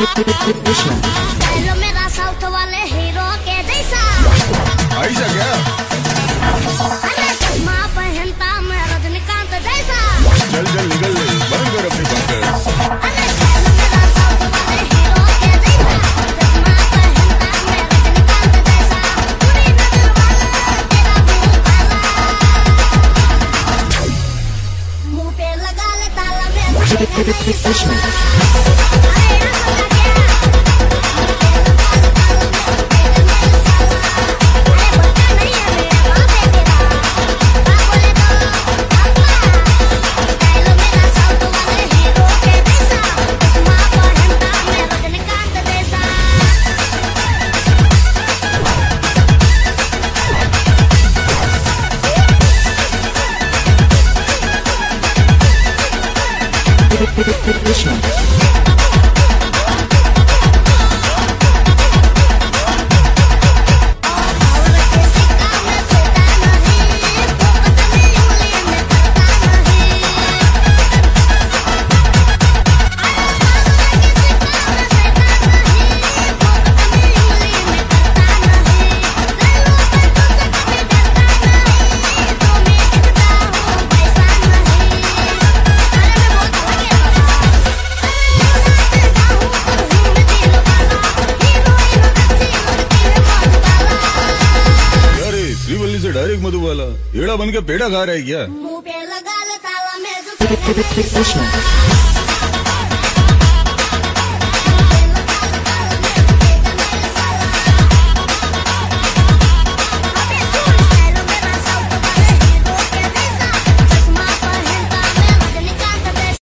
hello मेरा south वाले hero के जैसा ऐसा क्या अरे चश्मा पहनता मैं रजनीकांत जैसा चल चल निकल ले बंद कर अपनी बकस अरे हेलो अरे मधुबाला एड़ा बन के पेड़ा खा रहा है क्या